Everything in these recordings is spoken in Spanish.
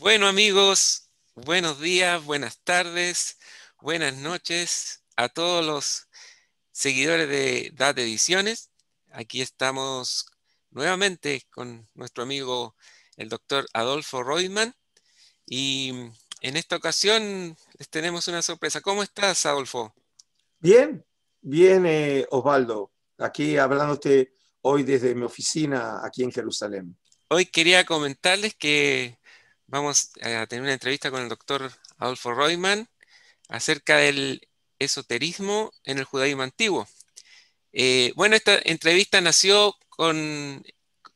Bueno amigos, buenos días, buenas tardes, buenas noches a todos los seguidores de DAT Ediciones. Aquí estamos nuevamente con nuestro amigo el doctor Adolfo Reutemann y en esta ocasión les tenemos una sorpresa. ¿Cómo estás, Adolfo? Bien, bien, eh, Osvaldo. Aquí hablándote hoy desde mi oficina aquí en Jerusalén. Hoy quería comentarles que vamos a tener una entrevista con el doctor Adolfo Reutemann acerca del esoterismo en el judaísmo antiguo. Eh, bueno, esta entrevista nació con,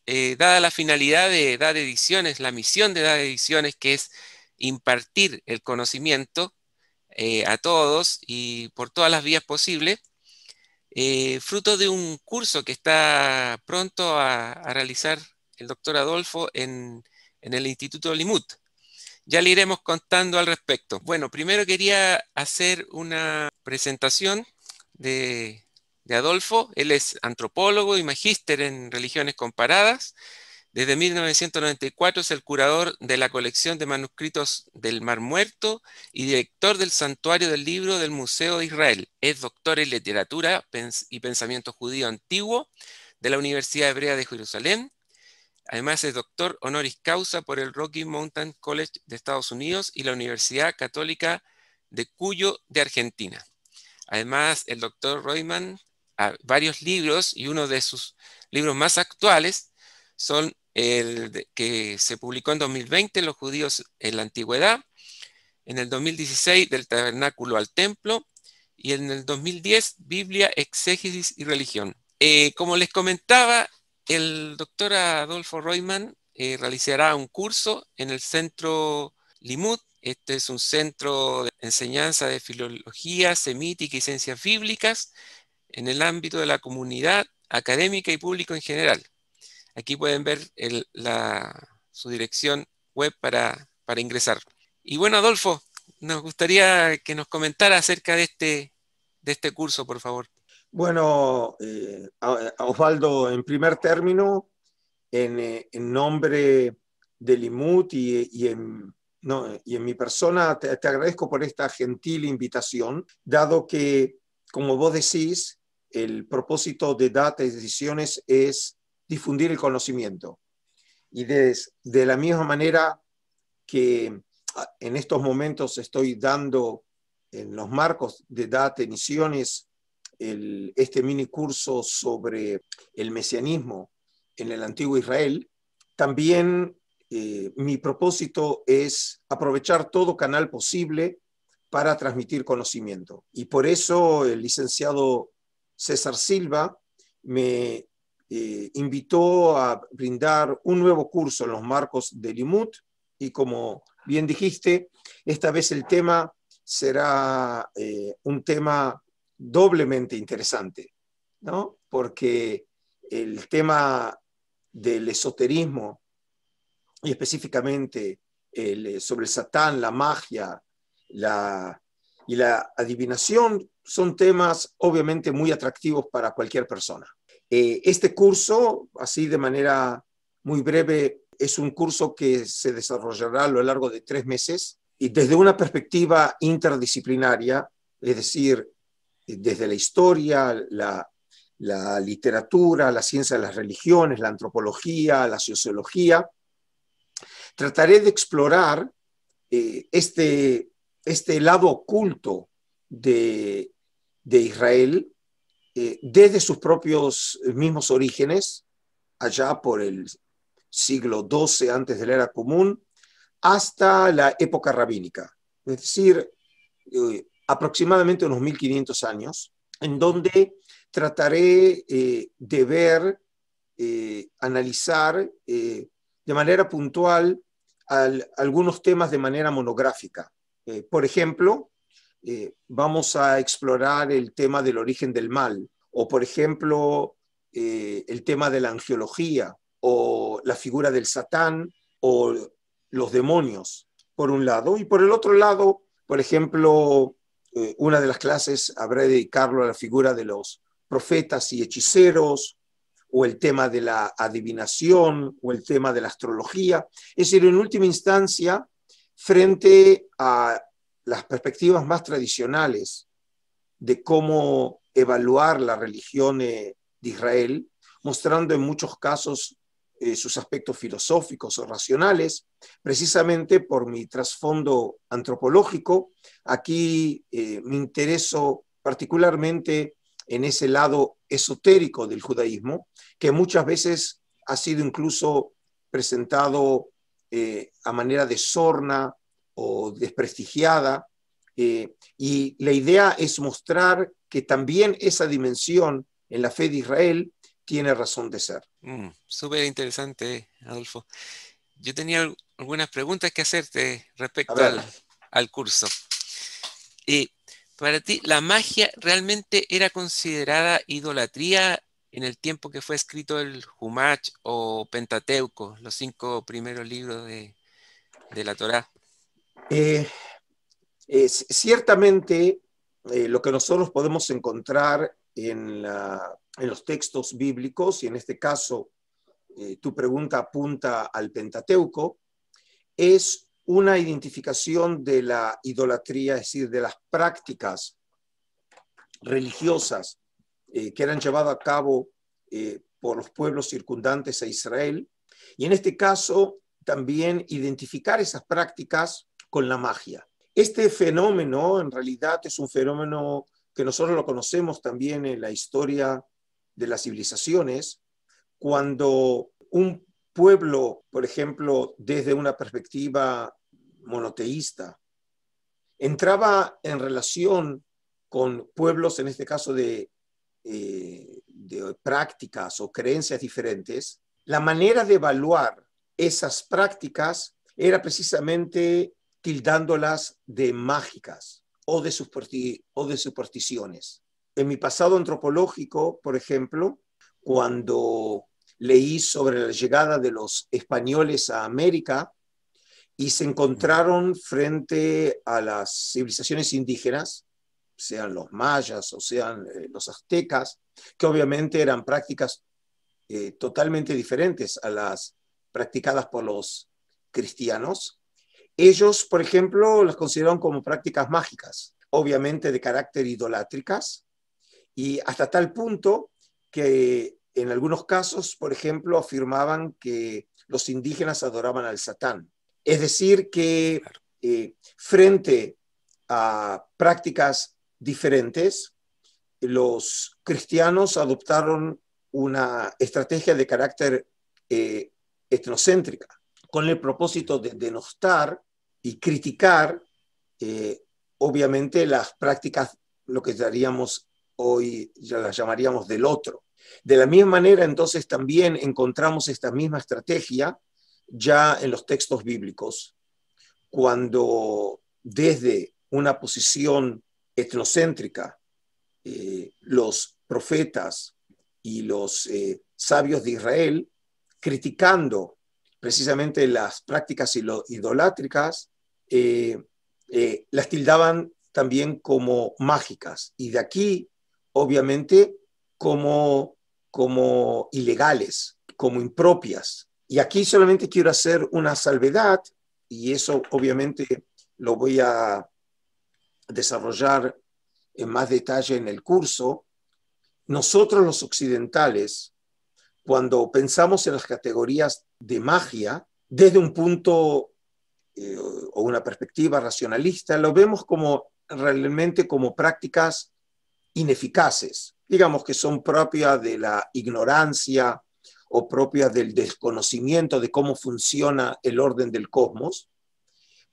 eh, dada la finalidad de dar ediciones, la misión de dar ediciones, que es impartir el conocimiento eh, a todos y por todas las vías posibles, fruto de un curso que está pronto a realizar el doctor Adolfo en, el Instituto Limut. Ya le iremos contando al respecto. Bueno, primero quería hacer una presentación de, de Adolfo. Él es antropólogo y magíster en religiones comparadas. Desde 1994 es el curador de la colección de manuscritos del Mar Muerto y director del Santuario del Libro del Museo de Israel. Es doctor en literatura y pensamiento judío antiguo de la Universidad Hebrea de Jerusalén Además es doctor honoris causa por el Rocky Mountain College de Estados Unidos y la Universidad Católica de Cuyo de Argentina. Además, el doctor Reutemann, varios libros y uno de sus libros más actuales son el que se publicó en 2020, Los judíos en la antigüedad, en el 2016, Del tabernáculo al templo, y en el 2010, Biblia, exégesis y religión. Eh, como les comentaba, el doctor Adolfo Reutemann eh, realizará un curso en el centro Limud. Este es un centro de enseñanza de filología, semítica y ciencias bíblicas en el ámbito de la comunidad académica y público en general. Aquí pueden ver su dirección web para, para ingresar. Y bueno, Adolfo, nos gustaría que nos comentara acerca de este, de este curso, por favor. Bueno, eh, Osvaldo, en primer término, en, eh, nombre del IMUT y, en, y en mi persona, te, agradezco por esta gentil invitación, dado que, como vos decís, el propósito de Data Ediciones es difundir el conocimiento. Y de, de la misma manera que ah, en estos momentos estoy dando en los marcos de Data Este mini curso sobre el mesianismo en el antiguo Israel, también eh, mi propósito es aprovechar todo canal posible para transmitir conocimiento. Y por eso el licenciado César Silva me eh, invitó a brindar un nuevo curso en los marcos del IMUT y como bien dijiste, esta vez el tema será eh, un tema doblemente interesante, ¿no? Porque el tema del esoterismo y específicamente el, sobre el satán, la magia la, y la adivinación son temas obviamente muy atractivos para cualquier persona. Eh, este curso, así de manera muy breve, es un curso que se desarrollará a lo largo de tres meses y desde una perspectiva interdisciplinaria, es decir, desde la historia, la, literatura, la ciencia de las religiones, la antropología, la sociología. Trataré de explorar eh, este, este lado oculto de, Israel eh, desde sus propios mismos orígenes, allá por el siglo XII antes de la era común, hasta la época rabínica. Es decir, eh, aproximadamente unos 1500 años, en donde trataré eh, de ver, eh, analizar eh, de manera puntual algunos temas de manera monográfica. por ejemplo, vamos a explorar el tema del origen del mal, o por ejemplo, el tema de la angiología, o la figura del satán, o los demonios, por un lado, y por el otro lado, por ejemplo, eh, una de las clases habrá de dedicarlo a la figura de los profetas y hechiceros, o el tema de la adivinación, o el tema de la astrología. Es decir, en última instancia, frente a las perspectivas más tradicionales de cómo evaluar la religión eh, de Israel, mostrando en muchos casos eh, sus aspectos filosóficos o racionales, precisamente por mi trasfondo antropológico. Aquí eh, me intereso particularmente en ese lado esotérico del judaísmo, que muchas veces ha sido incluso presentado eh, a manera de sorna o desprestigiada. y la idea es mostrar que también esa dimensión en la fe de Israel tiene razón de ser. Mm, Súper interesante, Adolfo. Yo tenía algunas preguntas que hacerte respecto al, curso. y para ti, ¿la magia realmente era considerada idolatría en el tiempo que fue escrito el Humach o Pentateuco, los cinco primeros libros de, la Torá? Eh, ciertamente, eh, lo que nosotros podemos encontrar en la en los textos bíblicos, y en este caso eh, tu pregunta apunta al Pentateuco, es una identificación de la idolatría, es decir, de las prácticas religiosas eh, que eran llevadas a cabo eh, por los pueblos circundantes a Israel, y en este caso también identificar esas prácticas con la magia. Este fenómeno en realidad es un fenómeno que nosotros lo conocemos también en la historia de las civilizaciones, cuando un pueblo, por ejemplo, desde una perspectiva monoteísta, entraba en relación con pueblos, en este caso de, eh, prácticas o creencias diferentes, la manera de evaluar esas prácticas era precisamente tildándolas de mágicas o de supersticiones en mi pasado antropológico, por ejemplo, cuando leí sobre la llegada de los españoles a América y se encontraron frente a las civilizaciones indígenas, sean los mayas o sean eh, los aztecas, que obviamente eran prácticas eh, totalmente diferentes a las practicadas por los cristianos. Ellos, por ejemplo, las consideraron como prácticas mágicas, obviamente de carácter idolátricas, y hasta tal punto que en algunos casos, por ejemplo, afirmaban que los indígenas adoraban al Satán. Es decir, que eh, frente a prácticas diferentes, los cristianos adoptaron una estrategia de carácter eh, etnocéntrica, con el propósito de denostar y criticar, eh, obviamente, las prácticas, lo que llamaríamos hoy ya las llamaríamos del otro. De la misma manera, entonces, también encontramos esta misma estrategia ya en los textos bíblicos, cuando desde una posición etnocéntrica, eh, los profetas y los eh, sabios de Israel, criticando precisamente las prácticas idolátricas, eh, las tildaban también como mágicas. Y de aquí obviamente como, como ilegales, como impropias. Y aquí solamente quiero hacer una salvedad, y eso obviamente lo voy a desarrollar en más detalle en el curso. Nosotros los occidentales, cuando pensamos en las categorías de magia, desde un punto eh, o una perspectiva racionalista, lo vemos como realmente como prácticas ineficaces, digamos que son propias de la ignorancia o propias del desconocimiento de cómo funciona el orden del cosmos,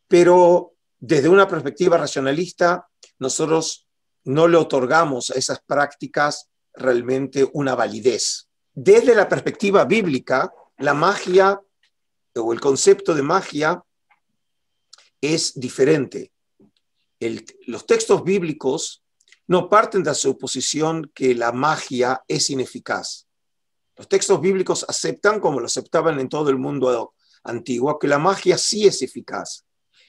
pero desde una perspectiva racionalista, nosotros no le otorgamos a esas prácticas realmente una validez. Desde la perspectiva bíblica, la magia o el concepto de magia es diferente. los textos bíblicos no parten de la suposición que la magia es ineficaz. Los textos bíblicos aceptan, como lo aceptaban en todo el mundo antiguo, que la magia sí es eficaz,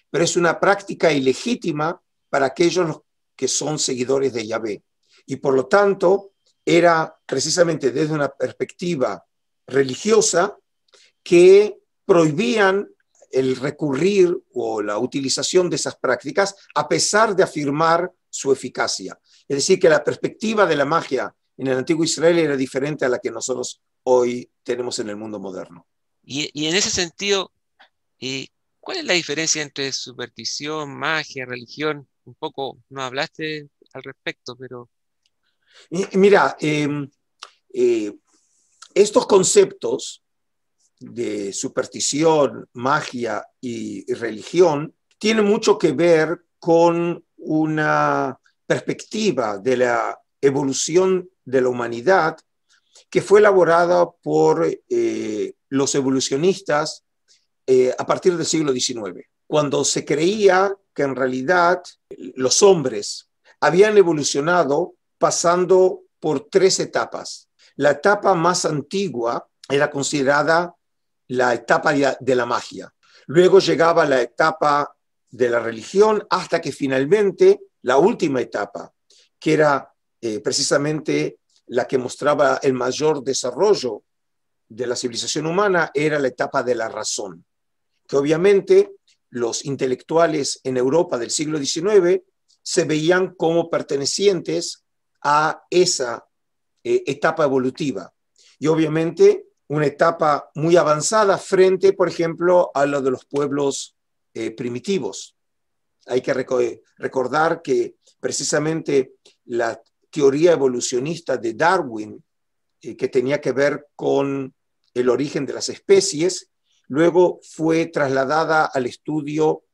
pero es una práctica ilegítima para aquellos que son seguidores de Yahvé. Y por lo tanto, era precisamente desde una perspectiva religiosa que prohibían el recurrir o la utilización de esas prácticas a pesar de afirmar su eficacia. Es decir, que la perspectiva de la magia en el antiguo Israel era diferente a la que nosotros hoy tenemos en el mundo moderno. Y, en ese sentido, eh, ¿cuál es la diferencia entre superstición, magia, religión? Un poco, no hablaste al respecto, pero... Mira, em, eh, estos conceptos de superstición, magia y, religión tienen mucho que ver con una perspectiva de la evolución de la humanidad que fue elaborada por eh, los evolucionistas eh, a partir del siglo XIX, cuando se creía que en realidad los hombres habían evolucionado pasando por tres etapas. La etapa más antigua era considerada la etapa de la magia. Luego llegaba la etapa de la religión hasta que finalmente la última etapa, que era eh, precisamente la que mostraba el mayor desarrollo de la civilización humana, era la etapa de la razón, que obviamente los intelectuales en Europa del siglo XIX se veían como pertenecientes a esa eh, etapa evolutiva. Y obviamente una etapa muy avanzada frente, por ejemplo, a lo de los pueblos eh, primitivos. Hay que recordar que precisamente la teoría evolucionista de Darwin, eh, que tenía que ver con el origen de las especies, luego fue trasladada al estudio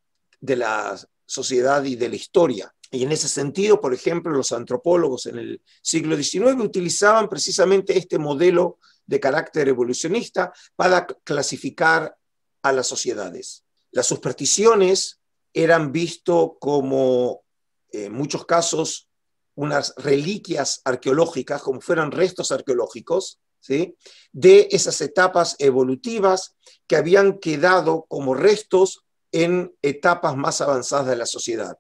de la sociedad y de la historia. Y en ese sentido, por ejemplo, los antropólogos en el siglo XIX utilizaban precisamente este modelo de carácter evolucionista para clasificar a las sociedades. Las supersticiones eran visto como, en muchos casos, unas reliquias arqueológicas, como fueran restos arqueológicos, ¿sí? de esas etapas evolutivas que habían quedado como restos en etapas más avanzadas de la sociedad.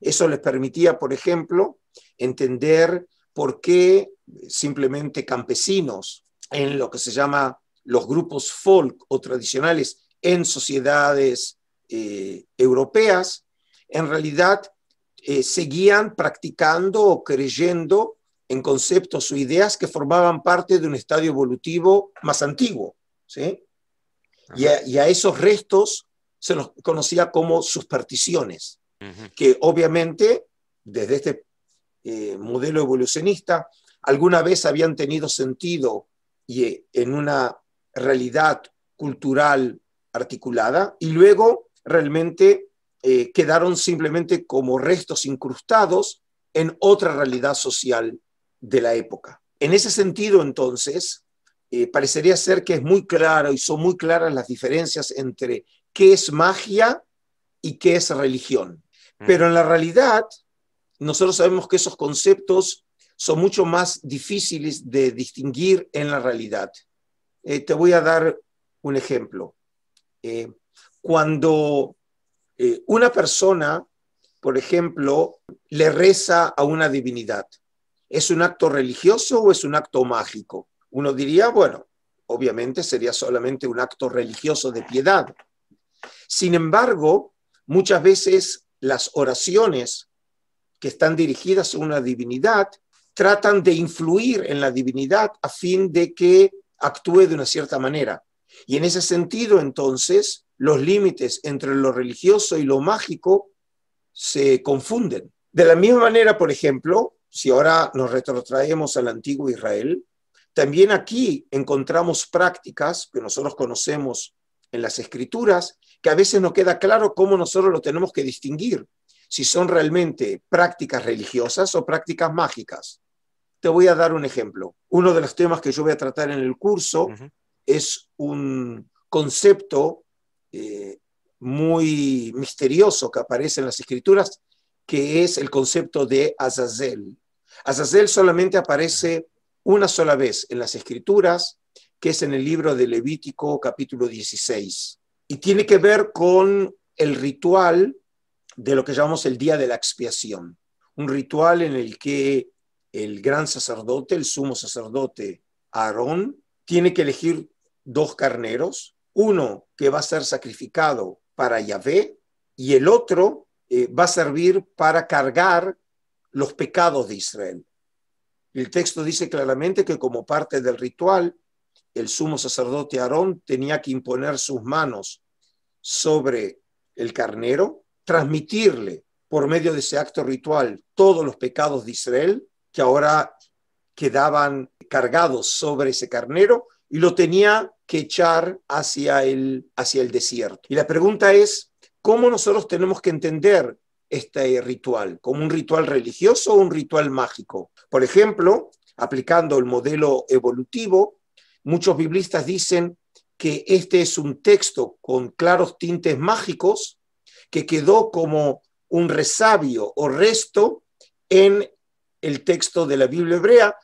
Eso les permitía, por ejemplo, entender por qué simplemente campesinos en lo que se llama los grupos folk o tradicionales en sociedades eh, europeas, en realidad eh, seguían practicando o creyendo en conceptos o ideas que formaban parte de un estadio evolutivo más antiguo. ¿sí? Y, a, esos restos se los conocía como supersticiones, que obviamente desde este eh, modelo evolucionista alguna vez habían tenido sentido y en una realidad cultural articulada y luego realmente eh, quedaron simplemente como restos incrustados en otra realidad social de la época. En ese sentido, entonces, eh, parecería ser que es muy claro y son muy claras las diferencias entre qué es magia y qué es religión. Mm. Pero en la realidad, nosotros sabemos que esos conceptos son mucho más difíciles de distinguir en la realidad. Eh, te voy a dar un ejemplo. Eh, cuando eh, una persona, por ejemplo, le reza a una divinidad, ¿es un acto religioso o es un acto mágico? Uno diría, bueno, obviamente sería solamente un acto religioso de piedad. Sin embargo, muchas veces las oraciones que están dirigidas a una divinidad tratan de influir en la divinidad a fin de que actúe de una cierta manera. Y en ese sentido, entonces, los límites entre lo religioso y lo mágico se confunden. De la misma manera, por ejemplo, si ahora nos retrotraemos al antiguo Israel, también aquí encontramos prácticas que nosotros conocemos en las escrituras, que a veces no queda claro cómo nosotros lo tenemos que distinguir, si son realmente prácticas religiosas o prácticas mágicas. Te voy a dar un ejemplo. Uno de los temas que yo voy a tratar en el curso es un concepto eh, muy misterioso que aparece en las escrituras, que es el concepto de Azazel. Azazel solamente aparece una sola vez en las escrituras, que es en el libro de Levítico capítulo 16, y tiene que ver con el ritual de lo que llamamos el día de la expiación, un ritual en el que el gran sacerdote, el sumo sacerdote Aarón, tiene que elegir dos carneros uno que va a ser sacrificado para Yahvé y el otro eh, va a servir para cargar los pecados de Israel. El texto dice claramente que como parte del ritual, el sumo sacerdote Aarón tenía que imponer sus manos sobre el carnero, transmitirle por medio de ese acto ritual todos los pecados de Israel que ahora quedaban cargados sobre ese carnero y lo tenía que echar hacia el, hacia el desierto. Y la pregunta es, ¿cómo nosotros tenemos que entender este ritual? ¿Como un ritual religioso o un ritual mágico? Por ejemplo, aplicando el modelo evolutivo, muchos biblistas dicen que este es un texto con claros tintes mágicos que quedó como un resabio o resto en el texto de la Biblia hebrea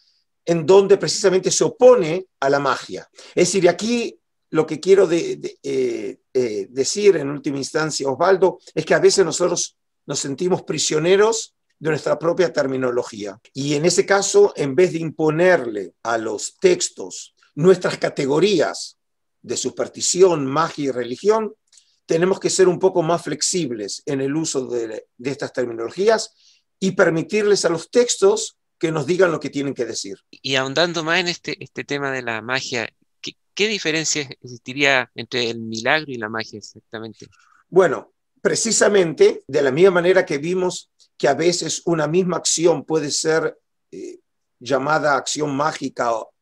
en donde precisamente se opone a la magia. Es decir, aquí lo que quiero eh, eh, decir en última instancia, Osvaldo, es que a veces nosotros nos sentimos prisioneros de nuestra propia terminología. Y en ese caso, en vez de imponerle a los textos nuestras categorías de superstición, magia y religión, tenemos que ser un poco más flexibles en el uso de, de estas terminologías y permitirles a los textos que nos digan lo que tienen que decir. Y ahondando más en este, este tema de la magia, ¿qué, ¿qué, diferencia existiría entre el milagro y la magia exactamente? Bueno, precisamente de la misma manera que vimos que a veces una misma acción puede ser eh, llamada acción mágica o,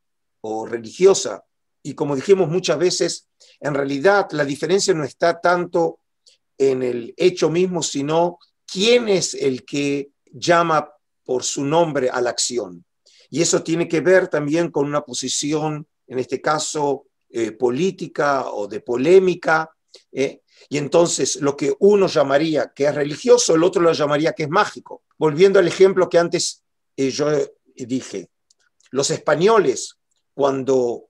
o religiosa, y como dijimos muchas veces, en realidad la diferencia no está tanto en el hecho mismo, sino quién es el que llama por su nombre a la acción. Y eso tiene que ver también con una posición, en este caso, eh, política o de polémica. ¿eh? Y entonces lo que uno llamaría que es religioso, el otro lo llamaría que es mágico. Volviendo al ejemplo que antes eh, yo dije, los españoles cuando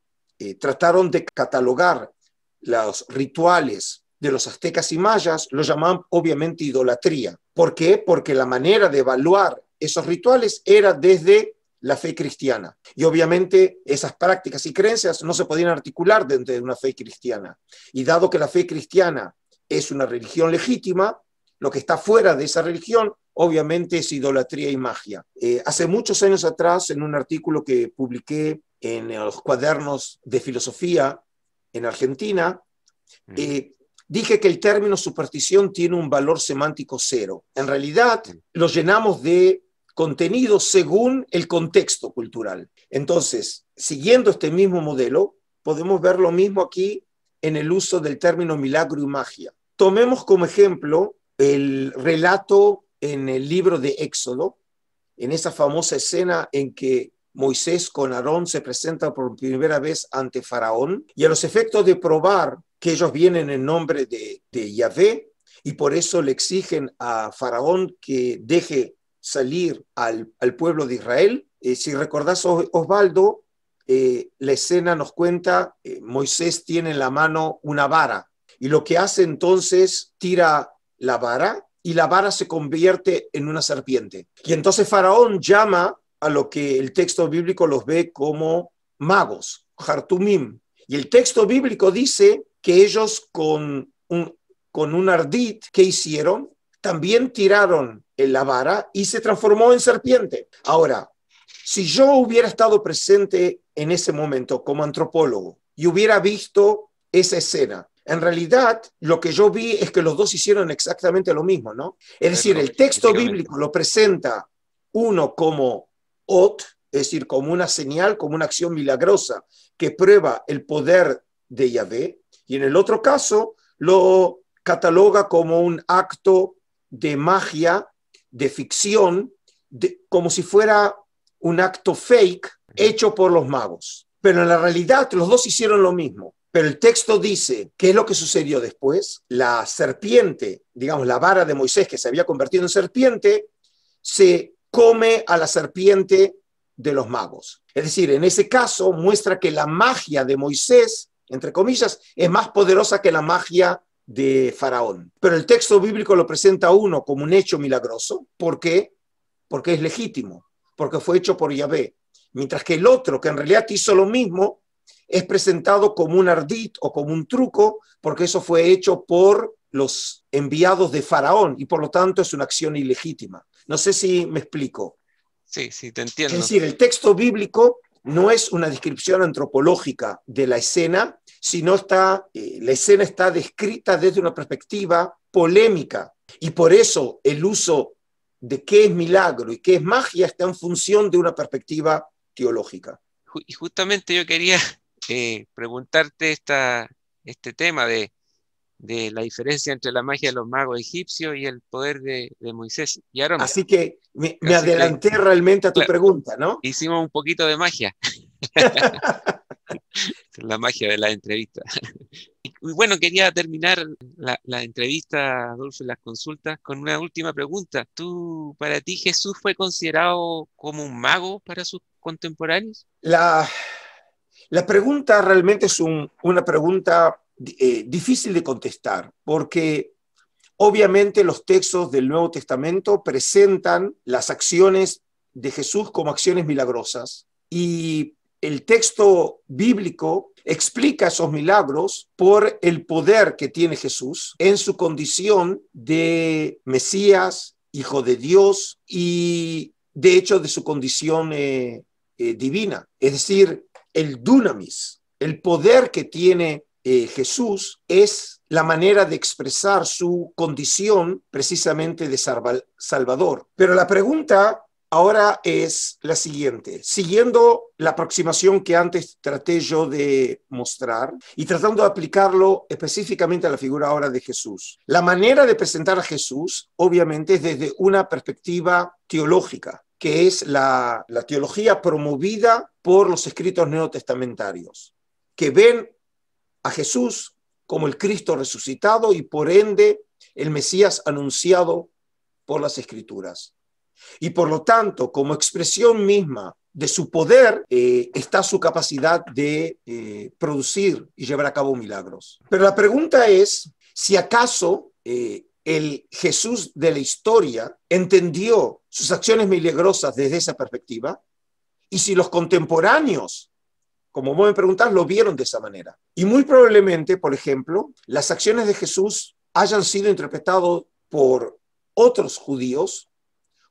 trataron de catalogar los rituales de los aztecas y mayas, lo llamaban obviamente idolatría. ¿Por qué? Porque la manera de evaluar esos rituales era desde la fe cristiana. Y obviamente esas prácticas y creencias no se podían articular dentro de una fe cristiana. Y dado que la fe cristiana es una religión legítima, lo que está fuera de esa religión obviamente es idolatría y magia. Eh, hace muchos años atrás, en un artículo que publiqué en los cuadernos de filosofía en Argentina, eh, dije que el término superstición tiene un valor semántico cero. En realidad, lo llenamos de contenido según el contexto cultural. Entonces, siguiendo este mismo modelo, podemos ver lo mismo aquí en el uso del término milagro y magia. Tomemos como ejemplo el relato en el libro de Éxodo, en esa famosa escena en que Moisés con Aarón se presenta por primera vez ante Faraón y a los efectos de probar que ellos vienen en nombre de, de Yahvé y por eso le exigen a Faraón que deje salir al, pueblo de Israel. Eh, si recordás, Osvaldo, eh, la escena nos cuenta, eh, Moisés tiene en la mano una vara y lo que hace entonces, tira la vara y la vara se convierte en una serpiente. Y entonces Faraón llama a lo que el texto bíblico los ve como magos, hartumim. Y el texto bíblico dice que ellos con un, con un ardid que hicieron, también tiraron la vara y se transformó en serpiente. Ahora, si yo hubiera estado presente en ese momento como antropólogo y hubiera visto esa escena, en realidad lo que yo vi es que los dos hicieron exactamente lo mismo, ¿no? Es decir, el texto bíblico lo presenta uno como ot, es decir, como una señal, como una acción milagrosa que prueba el poder de Yahvé, y en el otro caso lo cataloga como un acto de magia, de ficción, como si fuera un acto fake hecho por los magos. Pero en la realidad los dos hicieron lo mismo. Pero el texto dice, ¿qué es lo que sucedió después? La serpiente, digamos, la vara de Moisés que se había convertido en serpiente, se come a la serpiente de los magos. Es decir, en ese caso muestra que la magia de Moisés, entre comillas, es más poderosa que la magia de Faraón. Pero el texto bíblico lo presenta a uno como un hecho milagroso. ¿Por qué? Porque es legítimo, porque fue hecho por Yahvé. Mientras que el otro, que en realidad hizo lo mismo, es presentado como un ardid o como un truco, porque eso fue hecho por los enviados de Faraón y por lo tanto es una acción ilegítima. No sé si me explico. Sí, sí, te entiendo. Es decir, el texto bíblico no es una descripción antropológica de la escena, sino está, eh, la escena está descrita desde una perspectiva polémica. Y por eso el uso de qué es milagro y qué es magia está en función de una perspectiva teológica. Y justamente yo quería eh, preguntarte esta, este tema de, de, la diferencia entre la magia de los magos egipcios y el poder de, de Moisés y Aarón. Así que me, me adelanté realmente a tu pregunta, ¿no? Hicimos un poquito de magia. la magia de la entrevista. Y bueno, quería terminar la, entrevista, Adolfo, las consultas, con una última pregunta. ¿Tú, para ti, Jesús fue considerado como un mago para sus contemporáneos? La, la pregunta realmente es un, una pregunta eh, difícil de contestar, porque obviamente los textos del Nuevo Testamento presentan las acciones de Jesús como acciones milagrosas y el texto bíblico explica esos milagros por el poder que tiene Jesús en su condición de Mesías, Hijo de Dios y de hecho de su condición eh, eh, divina. Es decir, el dunamis, el poder que tiene eh, Jesús es la manera de expresar su condición precisamente de Salvador. Pero la pregunta ahora es la siguiente. Siguiendo la aproximación que antes traté yo de mostrar y tratando de aplicarlo específicamente a la figura ahora de Jesús. La manera de presentar a Jesús, obviamente, es desde una perspectiva teológica que es la, la teología promovida por los escritos neotestamentarios, que ven a Jesús como el Cristo resucitado y por ende el Mesías anunciado por las escrituras. Y por lo tanto, como expresión misma de su poder, eh, está su capacidad de eh, producir y llevar a cabo milagros. Pero la pregunta es si acaso eh, el Jesús de la historia entendió sus acciones milagrosas desde esa perspectiva y si los contemporáneos, como vos me preguntás, lo vieron de esa manera. Y muy probablemente, por ejemplo, las acciones de Jesús hayan sido interpretadas por otros judíos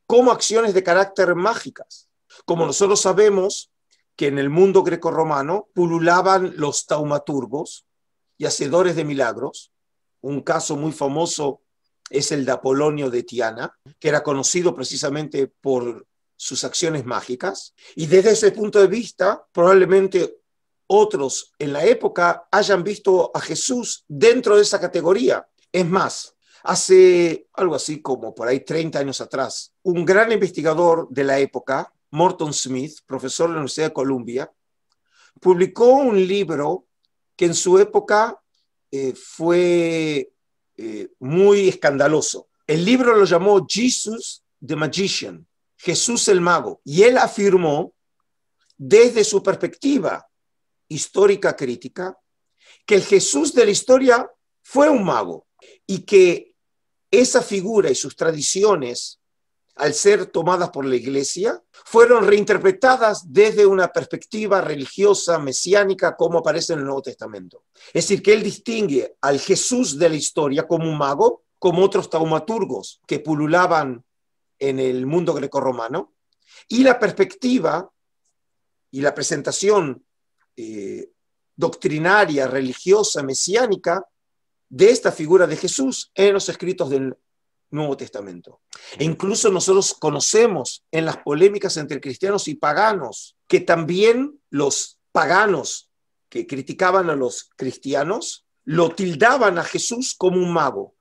como acciones de carácter mágicas. Como nosotros sabemos que en el mundo grecorromano pululaban los taumaturgos y hacedores de milagros. Un caso muy famoso es el de Apolonio de Tiana, que era conocido precisamente por sus acciones mágicas. Y desde ese punto de vista, probablemente otros en la época hayan visto a Jesús dentro de esa categoría. Es más, hace algo así como por ahí 30 años atrás, un gran investigador de la época, Morton Smith, profesor de la Universidad de Columbia, publicó un libro que en su época eh, fue eh, muy escandaloso. El libro lo llamó Jesus the Magician, Jesús el Mago, y él afirmó desde su perspectiva histórica crítica que el Jesús de la historia fue un mago y que esa figura y sus tradiciones, al ser tomadas por la iglesia, fueron reinterpretadas desde una perspectiva religiosa, mesiánica, como aparece en el Nuevo Testamento. Es decir, que él distingue al Jesús de la historia como un mago, como otros taumaturgos que pululaban en el mundo grecorromano, y la perspectiva y la presentación eh, doctrinaria, religiosa, mesiánica de esta figura de Jesús en los escritos del Nuevo Testamento. E incluso nosotros conocemos en las polémicas entre cristianos y paganos que también los paganos que criticaban a los cristianos lo tildaban a Jesús como un mago.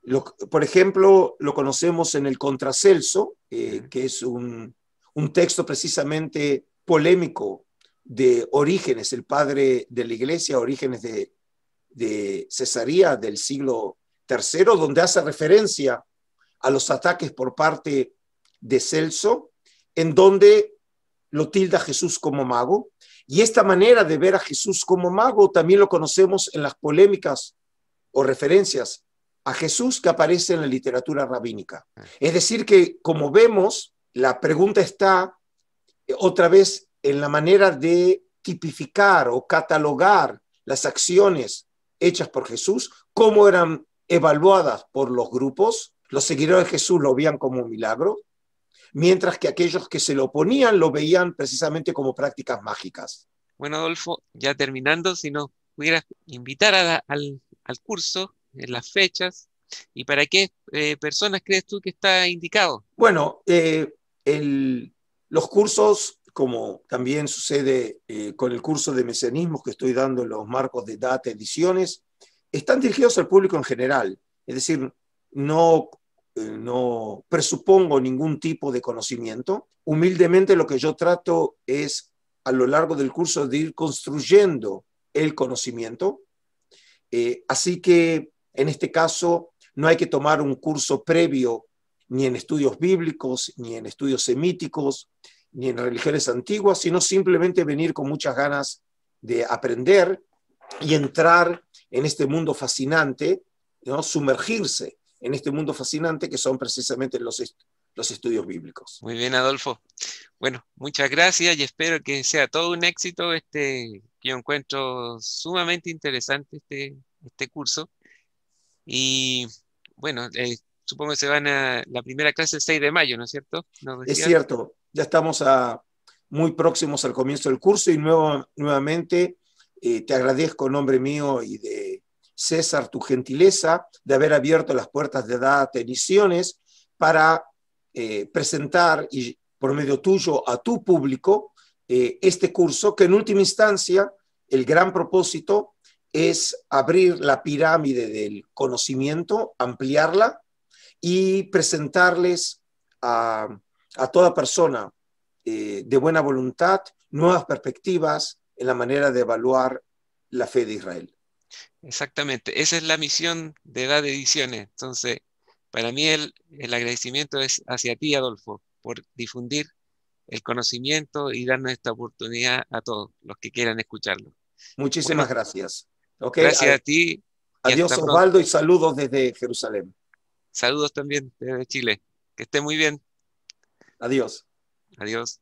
por ejemplo, lo conocemos en el Contracelso, eh, que es un, un texto precisamente polémico de Orígenes, el padre de la iglesia, Orígenes de, de Cesarea del siglo III, donde hace referencia a los ataques por parte de Celso, en donde lo tilda Jesús como mago. Y esta manera de ver a Jesús como mago también lo conocemos en las polémicas o referencias a Jesús que aparece en la literatura rabínica. Es decir, que como vemos, la pregunta está eh, otra vez en la manera de tipificar o catalogar las acciones hechas por Jesús, cómo eran evaluadas por los grupos. Los seguidores de Jesús lo veían como un milagro, mientras que aquellos que se lo oponían lo veían precisamente como prácticas mágicas. Bueno, Adolfo, ya terminando, si nos pudieras invitar al, curso, en las fechas, y para qué eh, personas crees tú que está indicado. Bueno, eh, los cursos, como también sucede eh, con el curso de mesianismos que estoy dando en los marcos de Data Ediciones, están dirigidos al público en general. Es decir, no eh, no presupongo ningún tipo de conocimiento. Humildemente lo que yo trato es a lo largo del curso de ir construyendo el conocimiento. Eh, así que en este caso no hay que tomar un curso previo ni en estudios bíblicos, ni en estudios semíticos, ni en religiones antiguas, sino simplemente venir con muchas ganas de aprender y entrar en este mundo fascinante, ¿no? sumergirse en este mundo fascinante que son precisamente los, los estudios bíblicos. Muy bien, Adolfo. Bueno, muchas gracias y espero que sea todo un éxito este yo encuentro sumamente interesante este, este curso. Y bueno, eh, supongo que se van a la primera clase el 6 de mayo, ¿no es cierto? Es cierto, ya estamos muy próximos al comienzo del curso y nuevo, nuevamente eh, te agradezco en nombre mío y de César, tu gentileza de haber abierto las puertas de Data Ediciones para eh, presentar y por medio tuyo a tu público eh, este curso que en última instancia el gran propósito es abrir la pirámide del conocimiento, ampliarla y presentarles a, toda persona eh, de buena voluntad nuevas perspectivas en la manera de evaluar la fe de Israel. Exactamente, esa es la misión de Edad Ediciones. Entonces, para mí el, agradecimiento es hacia ti, Adolfo, por difundir el conocimiento y darnos esta oportunidad a todos los que quieran escucharlo. Muchísimas gracias. Gracias a, ti. Adiós, Osvaldo, y saludos desde Jerusalén. Saludos también desde Chile. Que esté muy bien. Adiós. Adiós.